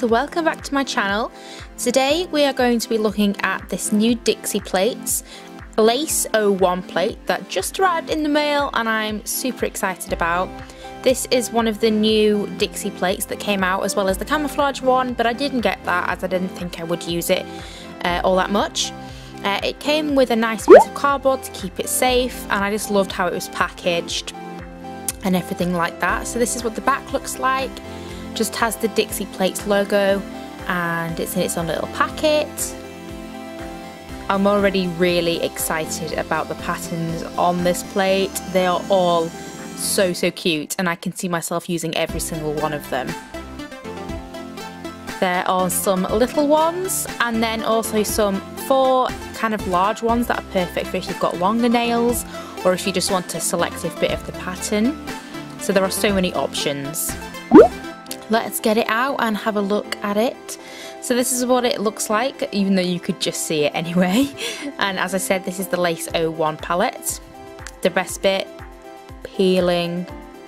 guys, welcome back to my channel. Today we are going to be looking at this new Dixie plates, Lace 01 plate that just arrived in the mail and I'm super excited about. This is one of the new Dixie plates that came out as well as the camouflage one, but I didn't get that as I didn't think I would use it uh, all that much. Uh, it came with a nice piece of cardboard to keep it safe and I just loved how it was packaged and everything like that. So this is what the back looks like just has the Dixie Plates logo and it's in its own little packet. I'm already really excited about the patterns on this plate. They are all so so cute and I can see myself using every single one of them. There are some little ones and then also some four kind of large ones that are perfect for if you've got longer nails or if you just want a selective bit of the pattern. So there are so many options let's get it out and have a look at it. So this is what it looks like, even though you could just see it anyway. And as I said, this is the Lace 01 palette. The best bit, peeling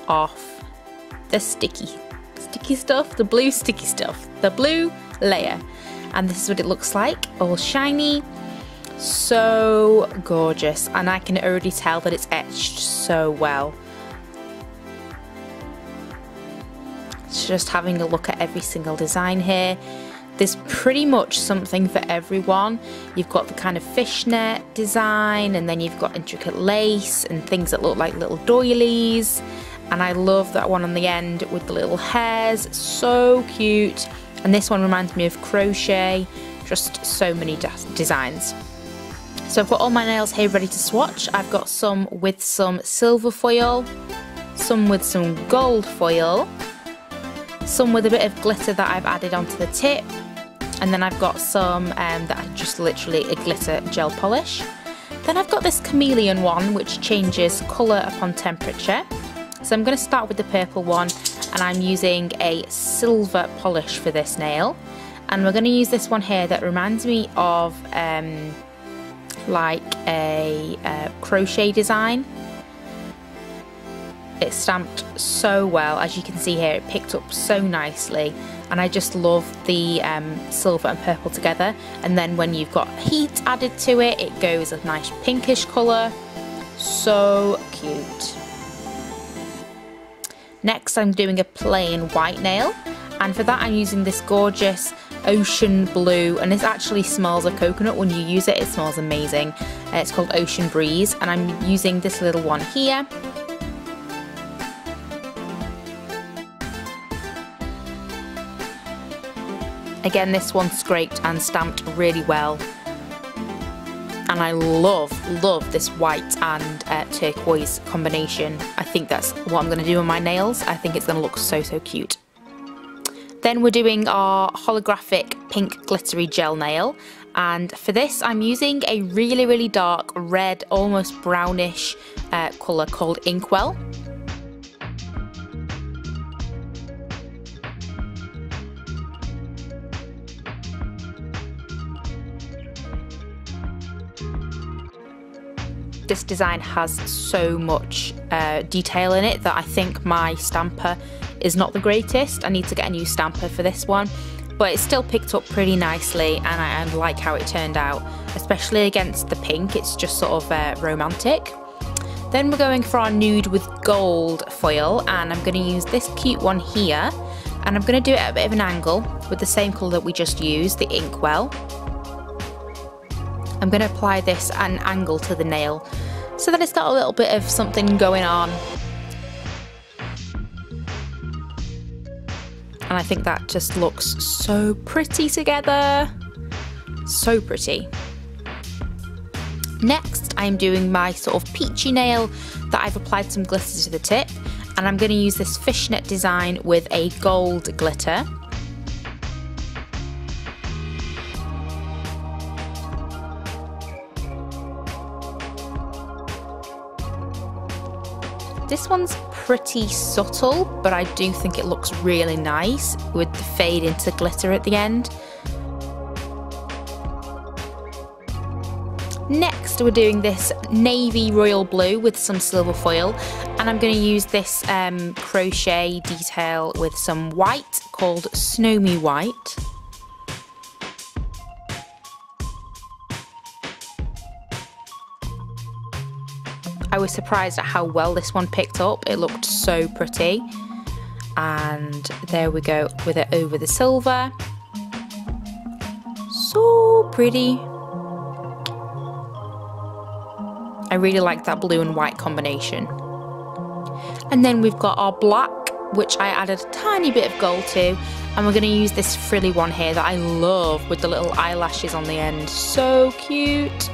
off the sticky, sticky stuff, the blue sticky stuff, the blue layer. And this is what it looks like, all shiny, so gorgeous. And I can already tell that it's etched so well. Just having a look at every single design here. There's pretty much something for everyone. You've got the kind of fishnet design and then you've got intricate lace and things that look like little doilies. And I love that one on the end with the little hairs, so cute. And this one reminds me of crochet, just so many designs. So I've got all my nails here ready to swatch. I've got some with some silver foil, some with some gold foil, some with a bit of glitter that I've added onto the tip and then I've got some um, that are just literally a glitter gel polish. Then I've got this chameleon one which changes colour upon temperature. So I'm going to start with the purple one and I'm using a silver polish for this nail. And we're going to use this one here that reminds me of um, like a uh, crochet design it stamped so well, as you can see here, it picked up so nicely. And I just love the um, silver and purple together. And then when you've got heat added to it, it goes a nice pinkish colour. So cute. Next I'm doing a plain white nail. And for that I'm using this gorgeous ocean blue. And this actually smells of coconut when you use it, it smells amazing. Uh, it's called Ocean Breeze. And I'm using this little one here Again, this one scraped and stamped really well. And I love, love this white and uh, turquoise combination. I think that's what I'm going to do on my nails. I think it's going to look so, so cute. Then we're doing our holographic pink glittery gel nail. And for this, I'm using a really, really dark red, almost brownish uh, colour called Inkwell. This design has so much uh, detail in it that I think my stamper is not the greatest. I need to get a new stamper for this one but it still picked up pretty nicely and I, I like how it turned out especially against the pink it's just sort of uh, romantic. Then we're going for our nude with gold foil and I'm going to use this cute one here and I'm going to do it at a bit of an angle with the same colour that we just used, the Inkwell. I'm going to apply this at an angle to the nail so that it's got a little bit of something going on. And I think that just looks so pretty together. So pretty. Next, I'm doing my sort of peachy nail that I've applied some glitter to the tip. And I'm going to use this fishnet design with a gold glitter. This one's pretty subtle, but I do think it looks really nice with the fade into glitter at the end. Next we're doing this navy royal blue with some silver foil and I'm going to use this um, crochet detail with some white called Snow Me White. I was surprised at how well this one picked up. It looked so pretty. And there we go with it over the silver. So pretty. I really like that blue and white combination. And then we've got our black, which I added a tiny bit of gold to. And we're going to use this frilly one here that I love with the little eyelashes on the end. So cute.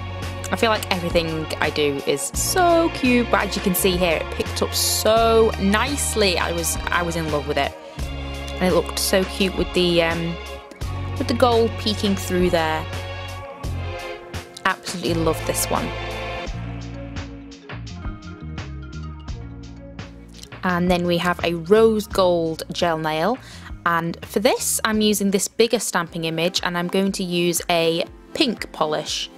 I feel like everything I do is so cute, but as you can see here, it picked up so nicely. I was I was in love with it, and it looked so cute with the um, with the gold peeking through there. Absolutely love this one. And then we have a rose gold gel nail. And for this, I'm using this bigger stamping image and I'm going to use a pink polish.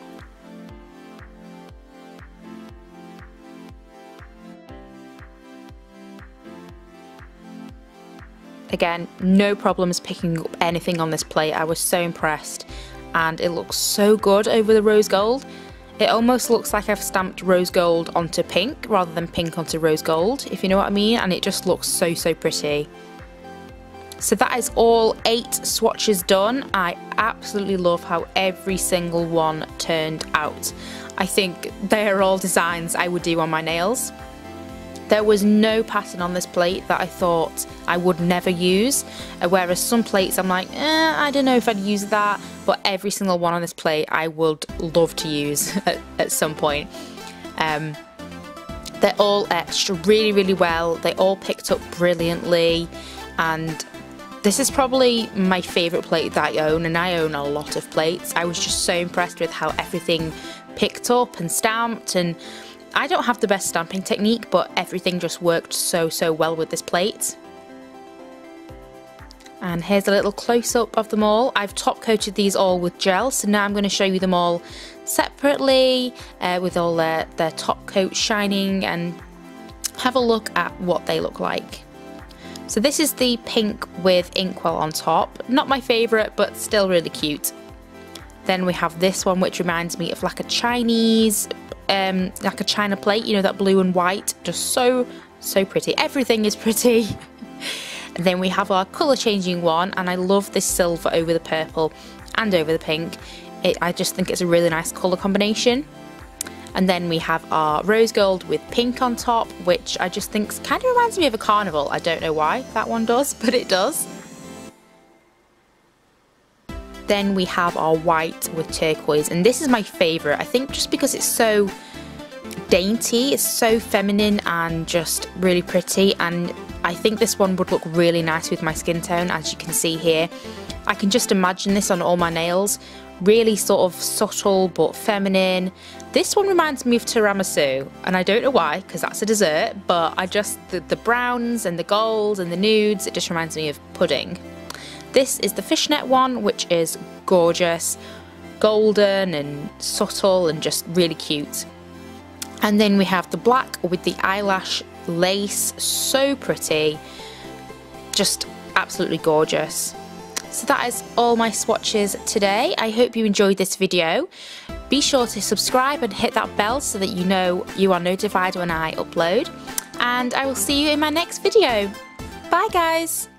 Again, no problems picking up anything on this plate. I was so impressed and it looks so good over the rose gold. It almost looks like I've stamped rose gold onto pink rather than pink onto rose gold, if you know what I mean, and it just looks so, so pretty. So that is all eight swatches done. I absolutely love how every single one turned out. I think they are all designs I would do on my nails. There was no pattern on this plate that I thought I would never use, uh, whereas some plates I'm like, eh, I don't know if I'd use that, but every single one on this plate I would love to use at, at some point. Um, they're all etched really, really well. They all picked up brilliantly, and this is probably my favourite plate that I own, and I own a lot of plates. I was just so impressed with how everything picked up and stamped and I don't have the best stamping technique, but everything just worked so, so well with this plate. And here's a little close-up of them all. I've top coated these all with gel, so now I'm going to show you them all separately uh, with all their, their top coat shining and have a look at what they look like. So this is the pink with inkwell on top. Not my favourite, but still really cute. Then we have this one, which reminds me of like a Chinese um, like a china plate, you know, that blue and white. Just so, so pretty. Everything is pretty. and then we have our colour changing one, and I love this silver over the purple and over the pink. It, I just think it's a really nice colour combination. And then we have our rose gold with pink on top, which I just think kind of reminds me of a carnival. I don't know why that one does, but it does. Then we have our white with turquoise, and this is my favourite. I think just because it's so dainty, it's so feminine and just really pretty, and I think this one would look really nice with my skin tone, as you can see here. I can just imagine this on all my nails. Really sort of subtle but feminine. This one reminds me of tiramisu, and I don't know why, because that's a dessert, but I just, the, the browns and the gold and the nudes, it just reminds me of pudding. This is the fishnet one, which is gorgeous, golden and subtle and just really cute. And then we have the black with the eyelash lace, so pretty, just absolutely gorgeous. So that is all my swatches today. I hope you enjoyed this video. Be sure to subscribe and hit that bell so that you know you are notified when I upload. And I will see you in my next video. Bye guys!